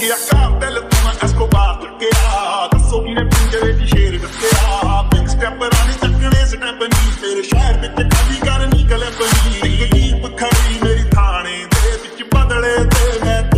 ਗਿਆ ਘਰ ਦਿਲ ਤੂੰ ਐਸਕੋਬਾਰ ਟੱਕਿਆ ਦੱਸੋ ਕਿਨੇ ਪਿੰਜਰੇ 'ਚ ਸ਼ੇਰ ਟੱਕਿਆ ਬਿਗ ਸਟੈਪ ਰਾਣੀ ਚੱਕਣੇ ਸਟੈਪ ਨਹੀਂ ਤੇਰੇ ਸ਼ਹਿਰ ਵਿੱਚ ਕਦੀ ਕਰ ਨਿਕਲੇ ਪਈ। ਇੱਕ ਦੀਪ ਖੜੀ ਮੇਰੀ ਥਾਣੇ ਦੇ ਵਿੱਚ ਬਦਲੇ